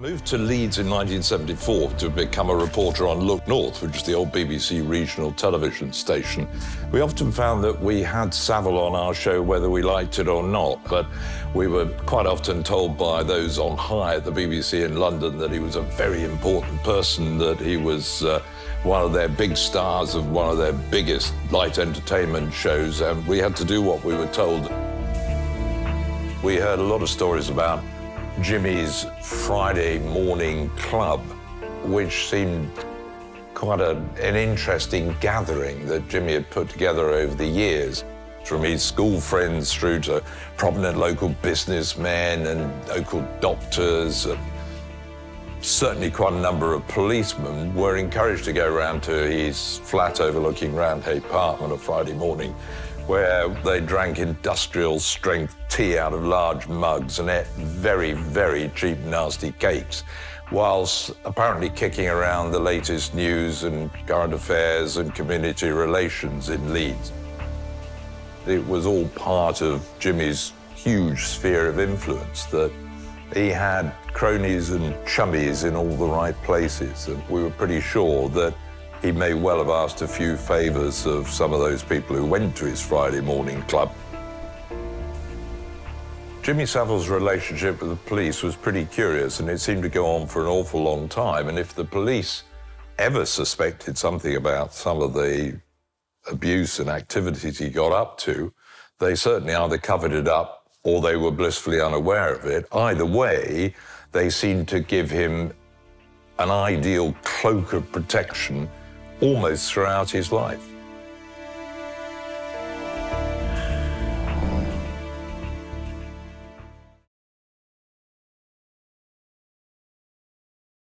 Moved to Leeds in 1974 to become a reporter on Look North, which is the old BBC regional television station. We often found that we had Savile on our show whether we liked it or not, but we were quite often told by those on high at the BBC in London that he was a very important person, that he was uh, one of their big stars of one of their biggest light entertainment shows, and we had to do what we were told. We heard a lot of stories about Jimmy's Friday morning club, which seemed quite a, an interesting gathering that Jimmy had put together over the years. From his school friends through to prominent local businessmen and local doctors, and certainly quite a number of policemen were encouraged to go round to his flat overlooking Roundhay Park on a Friday morning where they drank industrial strength tea out of large mugs and ate very, very cheap, nasty cakes, whilst apparently kicking around the latest news and current affairs and community relations in Leeds. It was all part of Jimmy's huge sphere of influence that he had cronies and chummies in all the right places, and we were pretty sure that he may well have asked a few favours of some of those people who went to his Friday morning club. Jimmy Savile's relationship with the police was pretty curious, and it seemed to go on for an awful long time. And if the police ever suspected something about some of the abuse and activities he got up to, they certainly either covered it up or they were blissfully unaware of it. Either way, they seemed to give him an ideal cloak of protection almost throughout his life.